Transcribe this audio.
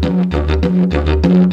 ¡Tengo tantas,